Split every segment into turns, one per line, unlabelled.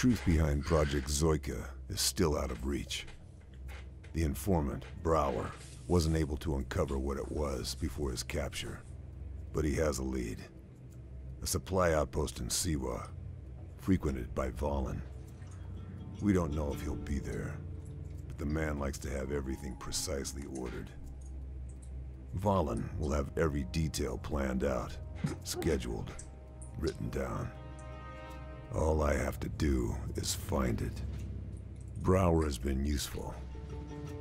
truth behind Project Zoika is still out of reach. The informant, Brower, wasn't able to uncover what it was before his capture. But he has a lead. A supply outpost in Siwa, frequented by Vahlen. We don't know if he'll be there, but the man likes to have everything precisely ordered. Vahlen will have every detail planned out, scheduled, written down. All I have to do is find it. Brower has been useful.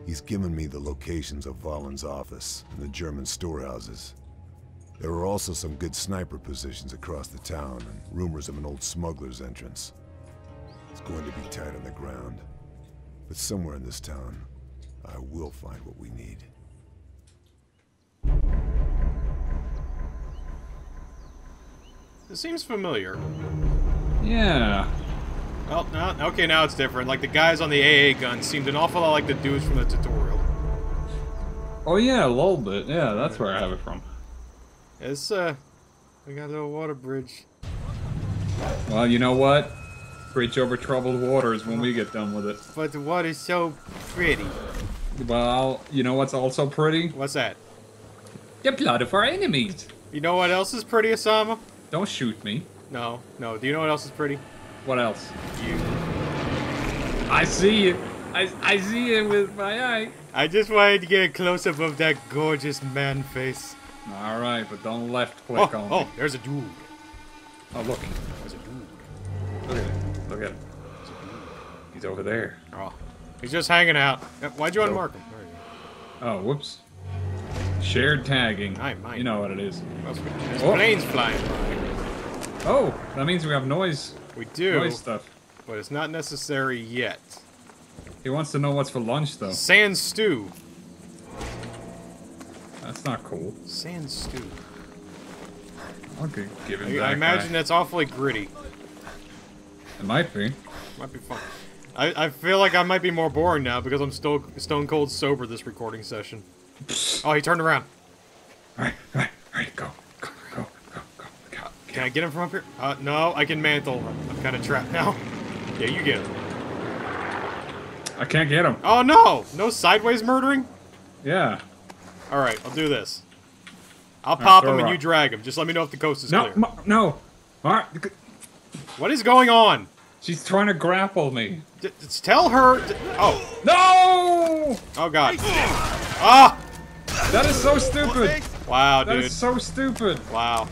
He's given me the locations of Vahlen's office and the German storehouses. There are also some good sniper positions across the town and rumors of an old smuggler's entrance. It's going to be tight on the ground. But somewhere in this town, I will find what we need.
It seems familiar.
Yeah.
Well, no, okay, now it's different. Like, the guys on the AA gun seemed an awful lot like the dudes from the tutorial.
Oh yeah, a little bit. Yeah, that's where I have it from.
It's, uh, we got a little water bridge.
Well, you know what? Bridge over troubled waters when we get done with it.
But the water's so pretty.
Well, you know what's also pretty?
What's that?
The blood of our enemies.
You know what else is pretty, Osama?
Don't shoot me.
No, no. Do you know what else is pretty?
What else?
You.
I see you. I, I see it with my eye.
I just wanted to get a close-up of that gorgeous man face.
All right, but don't left
Oh,
click on
oh,
me.
there's a dude.
Oh, look.
There's a dude.
Look at it. Look at him. He's over there.
Oh, he's just hanging out. Why'd you unmark him?
Oh, whoops. Shared tagging.
I might.
You know what it is.
go. There's
Oh.
planes flying by.
Oh, that means we have noise.
We do,
Noise stuff.
but it's not necessary yet.
He wants to know what's for lunch, though.
Sand stew.
That's not cool.
Sand stew.
I'll give him
I,
that
I imagine
guy.
that's awfully gritty.
It might be.
Might be fun. I, I feel like I might be more boring now because I'm still stone cold sober this recording session. Oh, he turned around.
Alright, alright, alright, go.
Can I get him from up here? Uh, no, I can mantle. I'm kind of trapped now. Yeah, you get him.
I can't get him.
Oh no! No sideways murdering?
Yeah.
Alright, I'll do this. I'll pop
throw
him and you drag him. Just let me know if the coast is
No,
clear.
mo- no. Alright.
What is going on?
She's trying to grapple me.
D- tell her. oh,
No!
oh god. Ah!
That is so stupid.
Wow,
That
dude.
is so stupid.
Wow.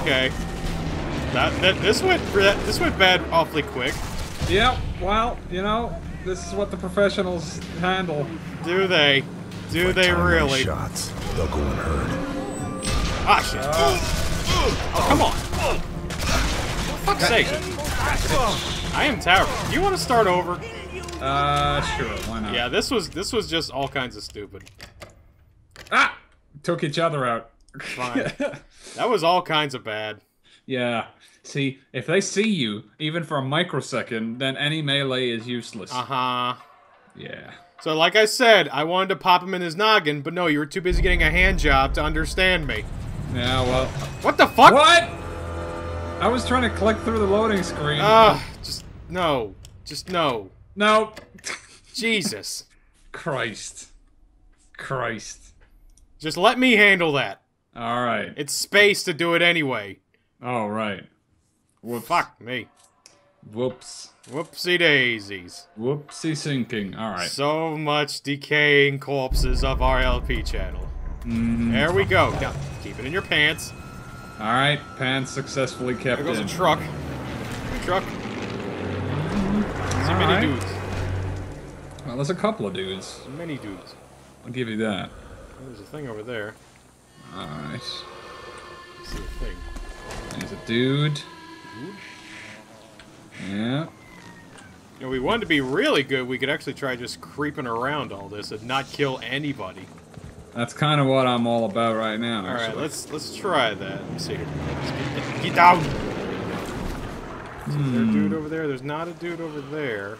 Okay. That, that this went this went bad awfully quick.
Yep. Well, you know, this is what the professionals handle.
Do they? Do they really?
Shots. They'll go unheard.
Ah shit. Oh come on. For fuck's sake. I am terrible. Do you want to start over?
Uh, sure. Why not?
Yeah, this was this was just all kinds of stupid.
Ah! Took each other out.
Fine. That was all kinds of bad.
yeah. See, if they see you, even for a microsecond, then any melee is useless.
Uh huh.
Yeah.
So, like I said, I wanted to pop him in his noggin, but no, you were too busy getting a hand job to understand me.
Yeah, well.
What the fuck?
What? I was trying to click through the loading screen.
Ugh, just no. Just no.
no.
Jesus.
Christ. Christ.
Just let me handle that.
Alright.
It's space to do it anyway.
All right. Whoops.
Fuck me.
Whoops.
Whoopsie daisies.
Whoopsie sinking. All right.
So much decaying corpses of our LP channel.
Mm,
There we go. Now, keep it in your pants.
all right. Pants successfully kept in.
There goes
in.
a truck. Truck. See many
Alright.
dudes.
Well, there's a couple of dudes.
Many dudes.
I'll give you that.
There's a thing over there.
All right.
Let's see thing.
There's a dude. Yeah.
You know, we wanted to be really good. We could actually try just creeping around all this and not kill anybody.
That's kind of what I'm all about right now.
All right, let's let's try that. Let's see here. Get, get down. Is there a
Hmm.
dude over there? There's not a dude over there.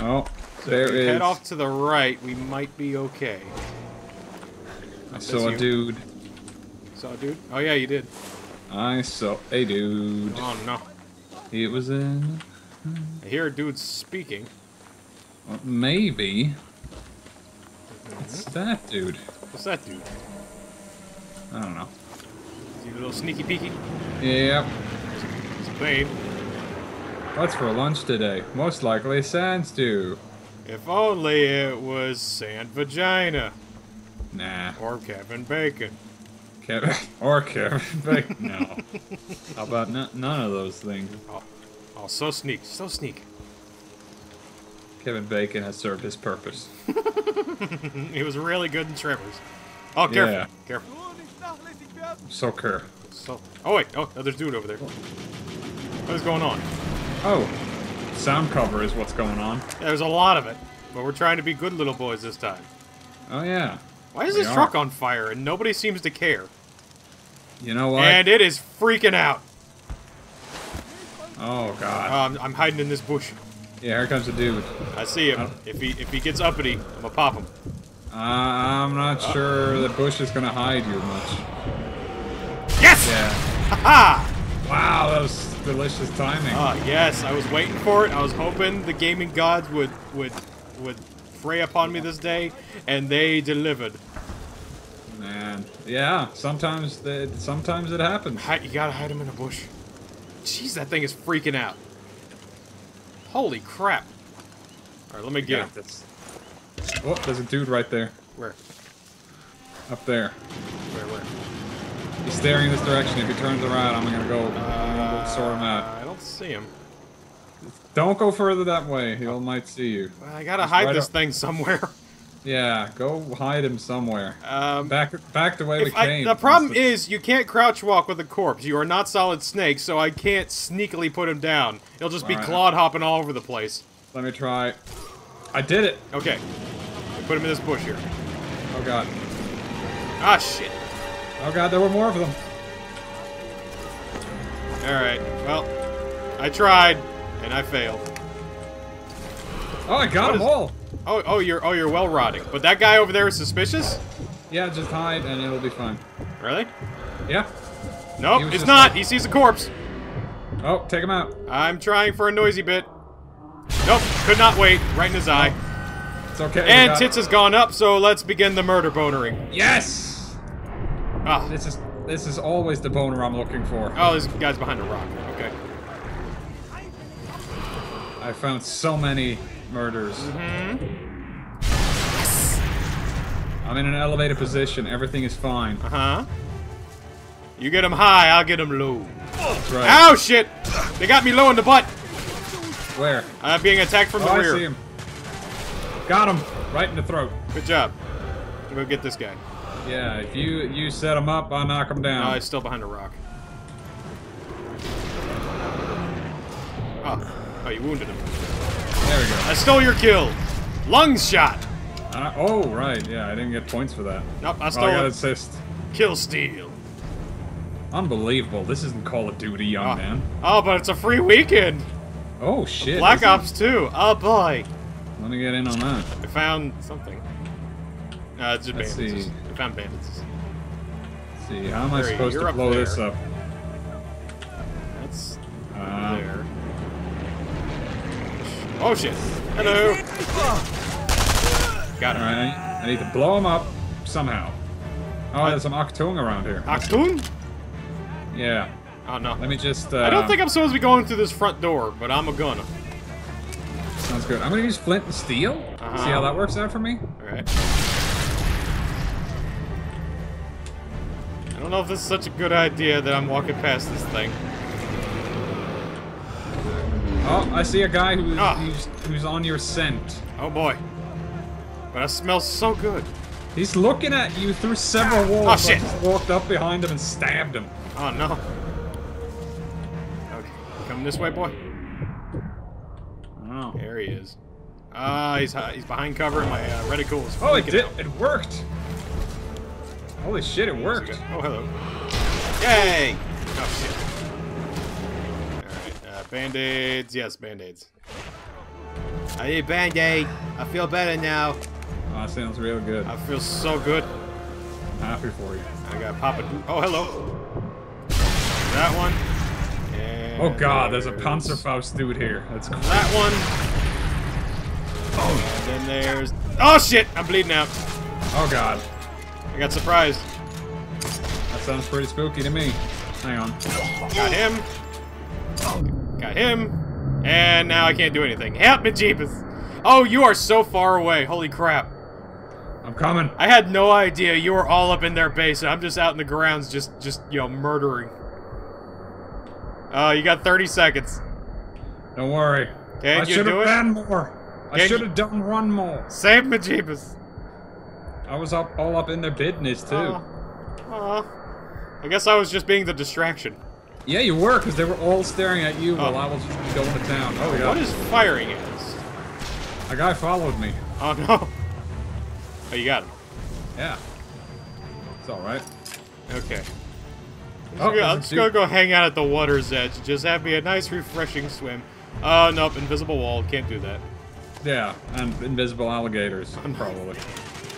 Oh,
So
there
if we
is.
head off to the right, we might be okay.
I saw a dude.
Saw dude? Oh yeah, you did.
I saw a dude.
Oh no.
It was in.
I hear a dude speaking.
well, maybe. Mm-hmm. It's that dude.
What's that dude?
I don't know.
Is he a little sneaky peeky?
Yep.
It's a babe.
What's for lunch today? Most likely sand stew.
If only it was Sand Vagina
Nah.
or Kevin Bacon.
Kevin or Kevin Bacon. No. How about n- none of those things?
Oh, oh, so sneak, so sneak.
Kevin Bacon has served his purpose.
he was really good in Tremors. Oh, careful,
Yeah.
careful.
So care.
So, oh wait, oh, there's a dude over there. What is going on?
Oh, sound cover is what's going on.
Yeah, there's a lot of it, but we're trying to be good little boys this time.
Oh yeah.
Why is
We
this
are.
truck on fire and nobody seems to care?
You know what?
And it is freaking out.
oh god.
Um, I'm hiding in this bush.
yeah, here comes the dude.
I see him.
Oh.
If he if he gets uppity, I'm gonna pop him.
Uh, I'm not sure the bush is gonna hide you much.
Yes!
Yeah.
Ha!
Wow, that was delicious timing.
Ah, yes. I was waiting for it. I was hoping the gaming gods would would would prey upon me this day, and they delivered.
Man. Yeah, sometimes the, sometimes it happens.
You gotta hide him in a bush. Jeez, that thing is freaking out. Holy crap! All right, let me get.
Yeah, that's- Oh, there's a dude right there.
Where?
Up there.
Where? Where?
He's staring in this direction. If he turns around, I'm gonna go, I'm gonna
Uh,
go sort him out.
I don't see him.
Don't go further that way. He might see you.
I gotta
He's
hide
right
this
up-
thing somewhere.
Yeah, go hide him somewhere.
Um,
Back, back the way we
I-
came.
the problem is you can't crouch walk with a corpse. You are not Solid Snake, so I can't sneakily put him down. He'll just be
Alright.
clawed hopping all over the place.
Let me try. I did it.
Okay, put him in this bush here.
Oh god.
Ah shit.
Oh god, there were more of them.
All right. Well, I tried and I failed.
Oh, I got
What
them
is-
all.
Oh, oh, you're oh you're well rotting. But that guy over there is suspicious.
Yeah, just hide and it'll be fine.
Really?
Yeah.
Nope, it's not.
like-
He sees a corpse.
Oh, take him out.
I'm trying for a noisy bit. Nope, could not wait. Right in his eye.
It's okay.
And tits has gone up, so let's begin the murder bonering.
Yes.
Ah.
This is this is always the boner I'm looking for.
Oh, this guy's behind a rock. Okay.
I found so many murders.
Mm-hmm.
I'm in an elevated position. Everything is fine.
Uh huh. You get him high, I'll get him low.
That's right.
Ow, shit! They got me low in the butt.
Where?
I'm being attacked from
Oh,
the
I
rear.
see him. Got him. Right in the throat.
Good job. I'm get this guy.
Yeah, if you you set him up, I'll knock him down.
No, he's still behind a rock. Oh, oh, you wounded him.
There we go.
I stole your kill. Lung shot.
Uh, oh, right. Yeah, I didn't get points for that.
Nope, I
Oh,
stole
I got
it.
assist.
Kill steal.
Unbelievable. This isn't Call of Duty, young
Oh.
man.
oh, but it's a free weekend.
Oh, shit.
Black? Ops 2. Oh boy.
Let me get in on that.
I found something. Uh, it's just
Let's
bandits.
see.
I found bandits.
Let's see, how am I supposed to blow this up?
That's
Uh,
there. Oh shit. Hello. Got him.
Alright, I, need to blow him up somehow. Oh, there's some Octung around here.
Aktun?
Yeah.
Oh no.
Let me just. Uh,
I don't think I'm supposed to be going through this front door, but I'm a gonna.
Sounds good. I'm gonna use flint and steel.
Uh-huh.
See how that works out for me?
Alright. I don't know if this is such a good idea that I'm walking past this thing.
Oh, I see a guy who's,
Ah.
who's, who's on your scent.
Oh boy. But I smell so good.
He's looking at you through several walls.
Oh,
so I
shit.
just walked up behind him and stabbed him.
Oh no. Okay. Coming this way, boy.
Oh.
There he is. Ah, he's hi- he's behind cover and my uh, reticle is
Oh, it did.
out.
It worked. Holy shit, it worked.
Oh, hello. Yay! Oh, shit. Alright, band-aids. Yes, band-aids. I need a band-aid. I feel better now.
Oh, that sounds real good.
I feel so good.
I'm happy for you.
I got Papa. Oh, hello. That one. And
Oh god, there's a Panzerfaust dude here. That's cool.
That one. Oh, and then there's. Oh shit! I'm bleeding out.
Oh god.
I got surprised.
That sounds pretty spooky to me. Hang on.
Got him. Got him. And now I can't do anything. Help me, Jeepers. Oh, you are so far away. Holy crap.
I'm coming.
I had no idea you were all up in their base. and I'm just out in the grounds, just, just you know, murdering. Oh, you got 30 seconds.
Don't worry.
Can
I should have done more. I should have done one more.
Save me, Jeepers.
I was up all up in their business too.
Oh. Oh. I guess I was just being the distraction.
Yeah, you were, because they were all staring at you while
Oh.
I was going to town. Oh,
yeah.
What
is firing at us?
A guy followed me.
Oh no. Oh, you got him.
Yeah. It's alright.
Okay.
Oh,
I'm just gonna go hang out at the water's edge. Just have me a nice, refreshing swim. Oh, nope, invisible wall. Can't do that.
Yeah, and invisible alligators, probably.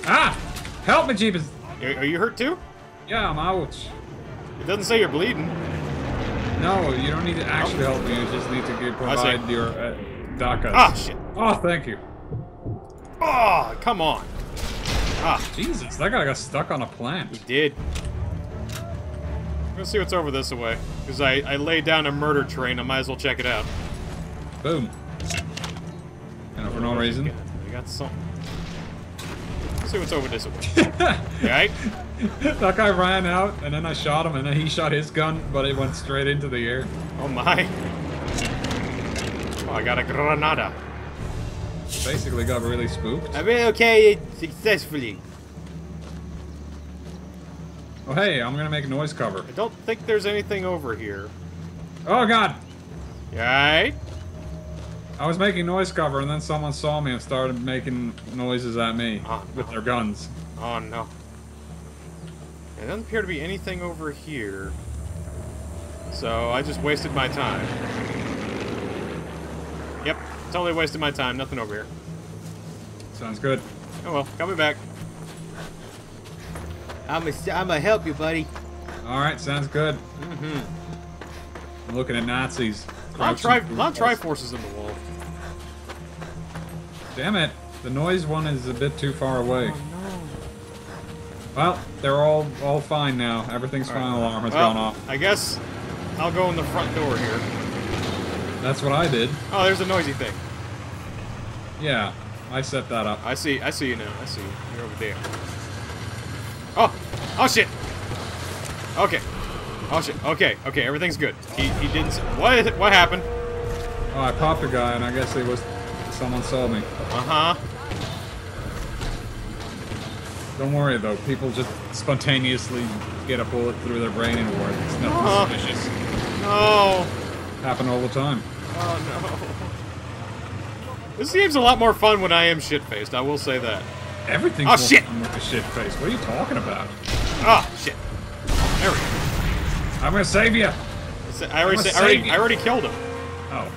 Ah! Help me, Jeepers!
Are, are you hurt too?
Yeah, I'm out.
It doesn't say you're bleeding.
No, you don't need to actually help me. You just need to provide your uh, DACA.
Ah, shit.
Oh, thank you.
Oh, come on. Ah,
Jesus, that guy got stuck on a plant.
he did. Let's see what's over this way. Because I, I laid down a murder train. I might as well check it out.
Boom. Know, for no reason.
We got something. See what's over this way. right?
that guy ran out, and then I shot him, and then he shot his gun, but it went straight into the air.
Oh my. Oh, I got a granada.
Basically got really spooked.
Uh, I've been okay successfully.
Oh, hey, I'm gonna make a noise cover.
I don't think there's anything over here.
Oh, God!
Right?
I was making noise cover, and then someone saw me and started making noises at me
Oh,
with their guns.
Oh no. There doesn't appear to be anything over here. So I just wasted my time. Yep, totally wasted my time. Nothing over here.
Sounds good.
Oh well, coming back. I'm a, I'm a help you, buddy.
Alright, sounds good.
Mm-hmm.
I'm looking at Nazis.
A lot of, tri-
crouching
lot of
through walls.
Triforces in the wall.
Damn it. The noise one is a bit too far away.
Oh no.
Well, they're all all fine now. Everything's fine. Alarm has
Well,
gone off.
I guess I'll go in the front door here.
That's what I did.
Oh, there's a noisy thing.
Yeah, I set that up.
I see. I see you now. I see you. You're over there. Oh, oh shit. Okay. Oh shit. Okay. Okay. Everything's good. He he didn't. What what happened?
Oh, I popped a guy, and I guess it was someone saw me.
Uh huh.
Don't worry though. People just spontaneously get a bullet through their brain and war. It's nothing
Uh-huh.
suspicious.
No.
Happen all the time.
Oh no. This game's a lot more fun when I am shit faced. I will say that.
Everything's
Oh, shit.
fun shit face. What are you talking about?
Ah shit. There we go.
I'm gonna save you.
I already, sa- I already,
savior.
I already killed him.
Oh,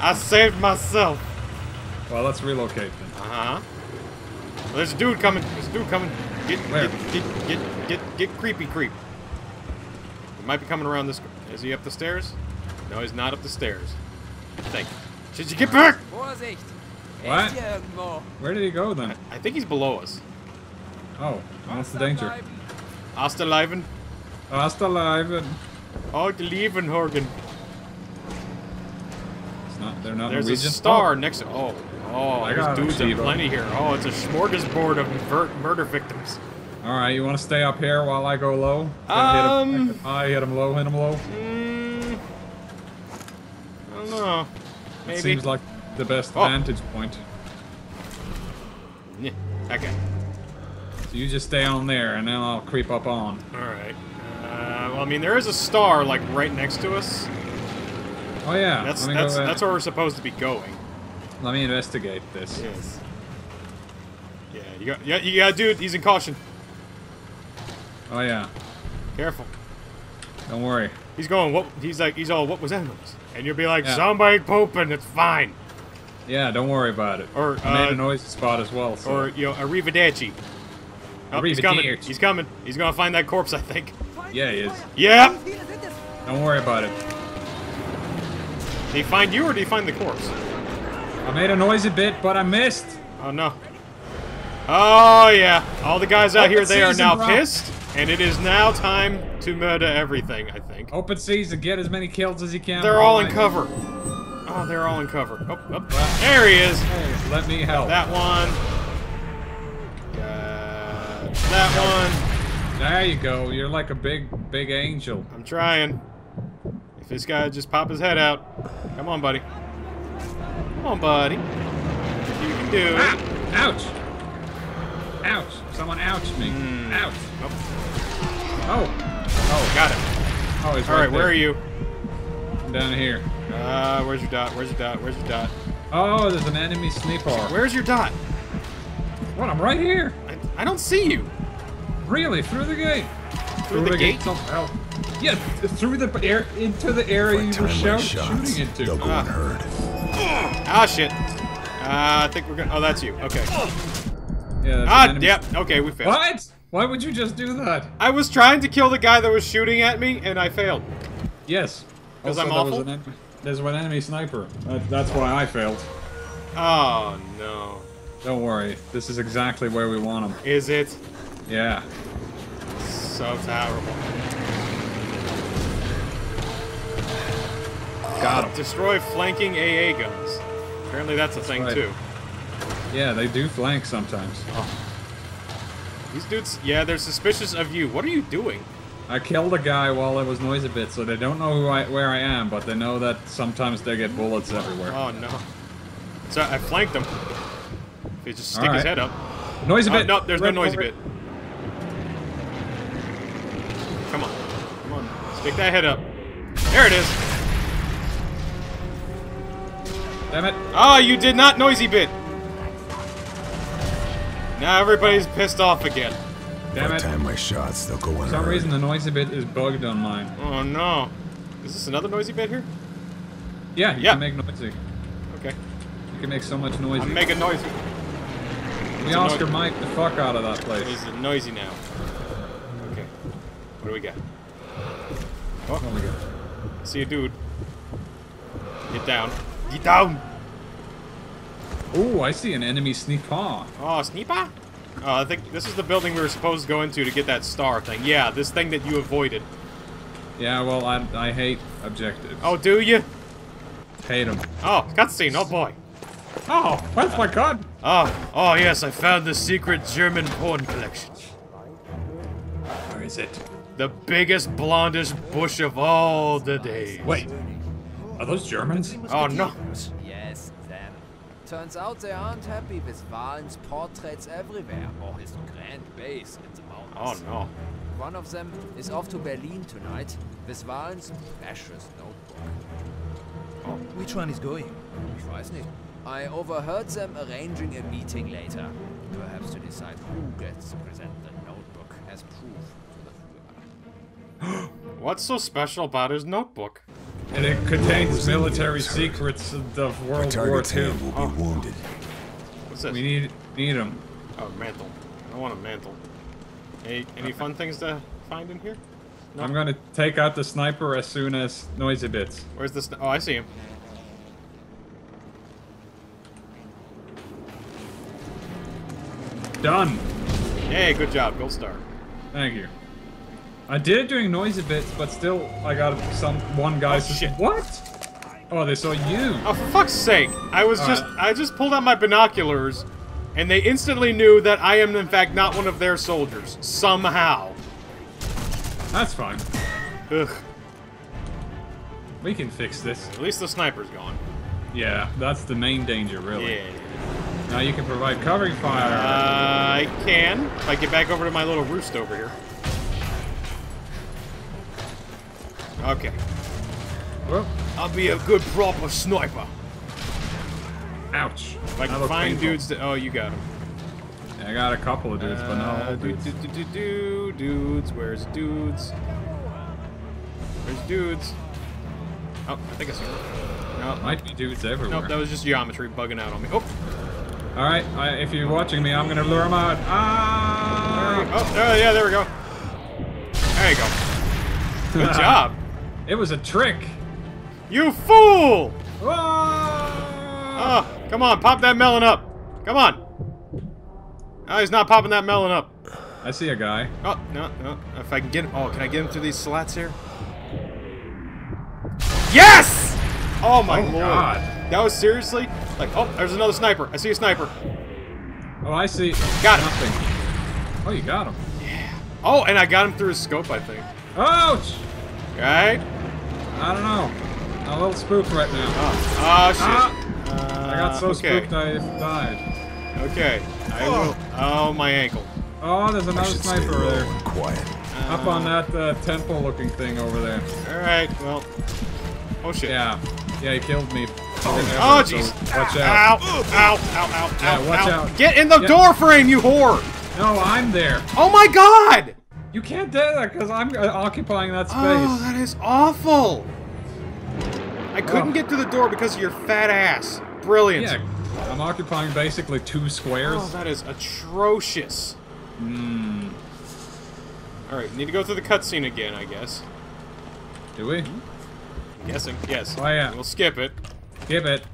I saved myself.
well, let's relocate then.
Uh huh. Well, there's a dude coming. There's a dude coming. Get,
Where?
get, get, get, get, get creepy, creep. He might be coming around this. Is he up the stairs? No, he's not up the stairs. Thank you. Should you get back?
Vorsicht!
What?
Echt hier irgendwo.
Where did he go then?
I think he's below us.
Oh, what's the danger?
Hasta Leiven.
Hasta alive.
Oh, the Leven Horgan.
It's not. They're not
There's
Norwegian.
a star next to. Oh, oh,
I
there's dudes
Steve.
plenty here. Oh, it's a smorgasbord of murder victims.
All right, you want to stay up here while I go low?
Um,
hit him high, hit him low, hit him low.
Mm, I don't know.
It seems like the best
Oh.
vantage point.
Yeah, okay.
So you just stay on there, and then I'll creep up on.
All right. Uh, well, I mean, there is a star like right next to us.
Oh yeah,
That's that's
uh,
that's where we're supposed to be going.
Let me investigate this.
Yes. Yeah, you got yeah, you got dude. He's in caution.
Oh yeah,
Careful.
don't worry.
He's going. What? He's like. He's all. What was that noise? And you'll be like,
Yeah.
somebody pooping. It's fine.
Yeah, don't worry about it.
Or,
I made
uh,
a noise spot as well. So.
Or you know, arrivederci. Oh, he's coming.
Arrivederci.
He's coming. He's gonna find that corpse. I think.
yeah, he is.
Yeah.
Wie viele sind es
Don't worry about it.
Did he find you or did he find the corpse?
I made a noise a bit, but I missed.
Oh no. Oh yeah. All the guys out
Open
here, they are now
bro.
pissed. And it is now time to murder everything, I think.
Open season, get as many kills as you can.
They're all in
Alright.
cover. Oh, they're all in cover. Oh, oh, there he is.
Hey, let me help.
That one. That one.
There you go. You're like a big, big angel.
I'm trying. If this guy just pop his head out. Come on, buddy. Come on, buddy. You can do it.
Ah! Ouch! Ouch! Someone ouched me.
Hmm.
Ouch!
Oh,
Oh!
oh, got it.
Oh, he's
All right, where are you?
Down here.
Uh, where's your dot? Where's your dot? Where's your dot?
Oh, there's an enemy sniper.
Where's your dot?
What? I'm right here.
I, I don't see you.
Really? Through the gate?
Through the gate?
somehow. Yeah, through the air into the area you were
time
shout-
shots,
shooting into.
they'll go
Ah.
unheard.
Ah, shit. Uh, I think we're gonna. Oh, that's you. Okay.
Yeah,
Ah,
an enemy-
yep. Okay, we failed.
What? Why would you just do that?
I was trying to kill the guy that was shooting at me, and I failed.
Yes.
'Cause
Also,
I'm awful?
an there's an enemy sniper. That, that's why I failed.
Oh no.
Don't worry. This is exactly where we want him.
Is it
Yeah.
so terrible?
Got him.
Destroy flanking AA guns. Apparently that's a thing
Right.
too.
Yeah, they do flank sometimes. Oh.
These dudes, yeah, they're suspicious of you. What are you doing?
I killed a guy while it was noisy a bit, so they don't know who I, where I am, but they know that sometimes they get bullets everywhere.
Oh no. So I flanked him. If he just stick his head up.
Noisy
Oh,
bit.
no, there's no
Right
noisy
over
bit.
it.
Come on. Come on. Stick that head up. There it is.
Damn it.
Oh, you did not noisy bit. Now everybody's pissed off again.
Damn
If I
it.
time my shots, they'll go
For some reason, the noisy bit is bugged on mine.
Oh no. Is this another noisy bit here?
Yeah, you
Yeah.
can make noisy.
Okay.
You can make so much noisy.
I'm making noisy.
The
it's a
Oscar
noi-
Mike the fuck out of that place.
Is it noisy now? Okay. What do we got?
Oh my god.
See a dude. Get down. Get down!
Oh, I see an enemy sneeper.
Oh, sneeper? Oh, I think this is the building we were supposed to go into to get that star thing. Yeah, this thing that you avoided.
Yeah, well, I, I hate objectives.
Oh, do you?
hate them.
Oh, cutscene. Oh boy.
Oh, where's my gun?
Oh, oh yes, I found the secret German porn collection.
Where is it?
The biggest, blondest bush of all the days.
Wait, are those Germans?
Oh no.
Yes, them. Turns out they aren't happy with Vahlen's portraits everywhere or his grand base in the mountains.
Oh no.
One of them is off to Berlin tonight with Vahlen's precious notebook.
Which one is going?
Ich weiß nicht. I overheard them arranging a meeting later. Perhaps to decide who gets to present the notebook as proof to the Führer.
What's so special about his notebook?
And it contains military secrets of
My
World War
target's
II.
hand will be
Oh.
wounded.
What's this?
We need need them.
Oh, mantle. I want a mantle. Any any fun things to find in here? No.
I'm gonna take out the sniper as soon as noisy bits.
Where's this? Oh, I see him.
Done.
Hey, good job, gold star.
Thank you. I did it during noisy bits, but still, I got some one guy.
Oh, shit.
What? Oh, they saw you.
Oh, for fuck's sake! I was just. I just pulled out my binoculars, and they instantly knew that I am in fact not one of their soldiers somehow.
That's fine.
Ugh.
We can fix this.
At least the sniper's gone.
Yeah, that's the main danger, really.
Yeah.
Now you can provide covering fire.
I can if I get back over to my little roost over here. Okay.
Whoop.
I'll be a good proper sniper.
Ouch.
If I can find
painful.
dudes that. Oh, you got them.
Yeah, I got a couple of dudes, but not
Uh,
dudes.
do, do, do, do, dudes. Where's dudes? Where's dudes? Oh, I think I see one. No,
Might be dudes everywhere.
nope, that was just geometry bugging out on me. Oh,
All right, I, if you're watching me, I'm gonna lure him out. Ah!
oh, uh, yeah, there we go. There you go. Good job.
It was a trick.
You fool!
Whoa!
Oh, come on, pop that melon up. Come on. Oh, he's not popping that melon up.
I see a guy.
Oh, no, no. If I can get him. Oh, can I get him through these slats here? Yes! Oh my
Oh,
lord.
God.
That was seriously? Like, oh, there's another sniper. I see a sniper.
Oh, I see.
Got him.
Nothing. Oh, you got him. Yeah.
Oh, and I got him through his scope, I think.
Ouch!
Right?
I don't know. I'm a little spooked right now.
Oh, oh shit.
Ah!
Uh,
I got so
okay.
spooked I died.
Okay. I will. Oh, my ankle.
Oh, there's another sniper over there.
and quiet.
Up on that uh, temple-looking thing over there.
Alright, well. Oh shit.
Yeah. Yeah, he killed me.
Oh
So
jeez.
watch
Ow,
out.
Ow, ow, ow, ow,
Yeah, watch
ow.
out.
Get in the
Yeah.
door frame, you whore!
No, I'm there.
Oh my god!
You can't do that because I'm uh, occupying that space.
Oh, that is awful! I couldn't
Ugh.
get to the door because of your fat ass. Brilliant.
yeah, I'm occupying basically two squares.
Oh, that is atrocious.
Hmm.
Alright, need to go through the cutscene again, I guess.
Do we?
I'm guessing. Yes.
Oh, yeah.
We'll skip it.
Give it.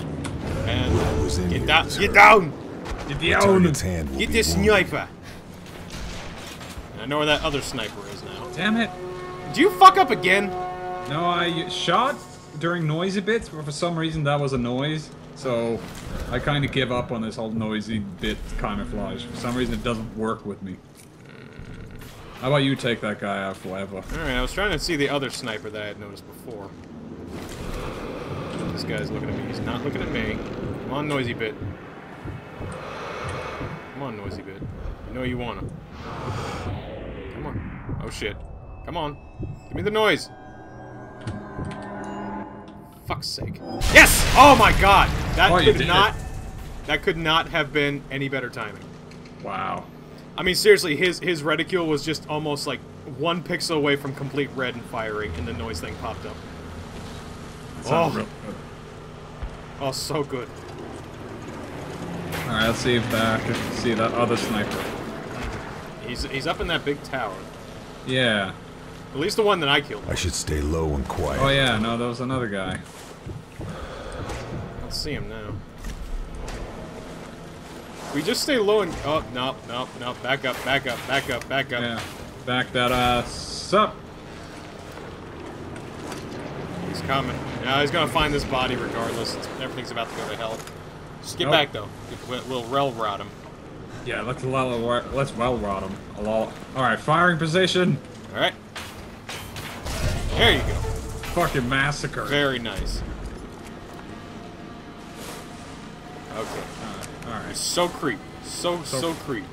And
was in
get down. Get down!
Get
Target's hand
Get this
wounded.
sniper! I know where that other sniper is now.
Damn it.
Do you fuck up again?
No, I shot during noisy bits, but for some reason that was a noise. So I kind of give up on this whole noisy bit camouflage. For some reason it doesn't work with me. How about you take that guy out forever?
Alright, I was trying to see the other sniper that I had noticed before. This guy's looking at me. He's not looking at me. Come on, noisy bit. Come on, noisy bit. You know you wanna. Come on. Oh shit. Come on. Give me the noise. Fuck's sake. Yes! Oh my god! That
Oh,
could
it.
not that could not have been any better timing.
Wow.
I mean, seriously, his his reticule was just almost like one pixel away from complete red and firing, and the noise thing popped up.
That
Oh.
Real good.
Oh, so good.
Alright, let's see if uh, I can see that other sniper.
He's he's up in that big tower.
Yeah.
At least the one that I killed.
I should stay low and quiet.
Oh yeah, no, there was another guy.
I'll see him now. We just stay low and oh no no no back up back up back up back up.
Yeah. Back that ass up.
He's coming. Yeah, he's gonna find this body regardless. It's, everything's about to go to hell. Just get
Nope.
back though. We'll, we'll railroad him.
Yeah, let's let's him. A lot. All right, firing position.
All right. There you go.
Fucking massacre.
Very nice. Okay.
All right.
So creep. So
So-
so, creep.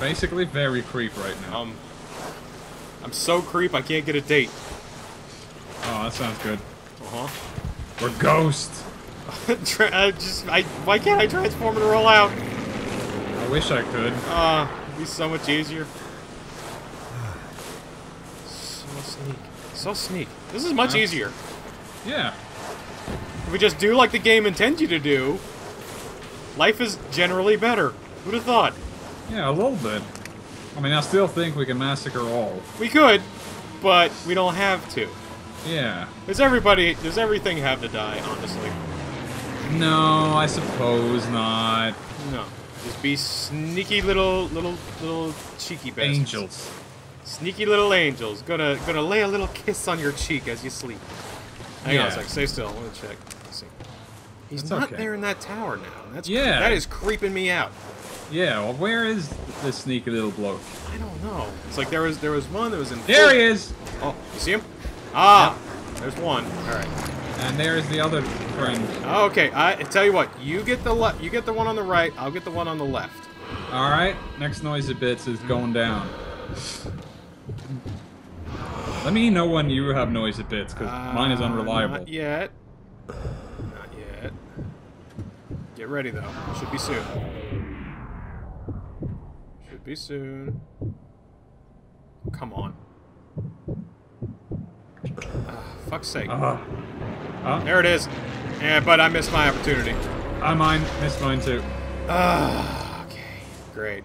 Basically, very creep right now.
Um. I'm so creep. I can't get a date.
oh, that sounds good.
Uh
We're ghost.
huh. I just I. Why can't I transform and roll out?
I wish I could.
Uh, it'd be so much easier. So sneak. So sneak. This is much easier.
Yeah.
If we just do like the game intends you to do, life is generally better. Who'd have thought?
Yeah, a little bit. I mean, I still think we can massacre all.
We could, but we don't have to.
Yeah.
Does everybody, does everything have to die, honestly?
No, I suppose not.
No. Just be sneaky little, little, little cheeky bastards.
Angels.
Sneaky little angels. Gonna, gonna lay a little kiss on your cheek as you sleep. Hang on a
Yeah.
sec. Stay still. I want to check. Let's see. He's
That's
not
okay.
there in that tower now. That's
Yeah.
That is creeping me out.
Yeah, well, where is this sneaky little bloke?
I don't know. It's like there was, there was one that was in.
There he is!
Oh, you see him? Ah, there's one. All right.
And there's the other friend.
Okay, I tell you what. You get the le- You get the one on the right. I'll get the one on the left.
Alright, next noisy bits is going down. Let me know when you have noisy bits, because mine is
Uh,
unreliable.
Not yet. Not yet. Get ready though. Should be soon. Should be soon. Come on. Fuck's sake.
Ah. Ah,
There it is. Yeah, but I missed my opportunity.
I mine, missed mine too.
Ah, okay. Great.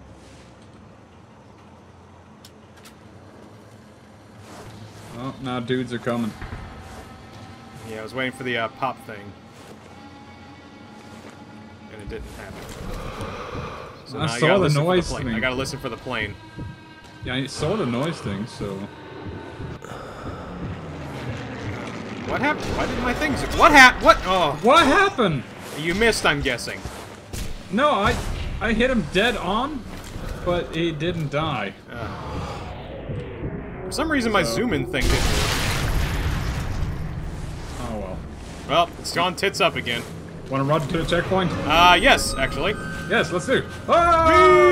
Oh, now dudes are coming.
Yeah, I was waiting for the uh, pop thing. And it didn't happen. So
I saw the noise thing.
I gotta listen for the plane.
Yeah, I saw the noise thing, so...
What happened? Why did my things... What happened? What? Oh,
What happened?
you missed, I'm guessing.
No, I I hit him dead on, but he didn't die.
For some reason, my
So-
zoom-in thing didn't.
Oh well.
Well, it's gone tits up again.
Want to run to the checkpoint?
Uh, yes, actually.
Yes, let's do. Oh!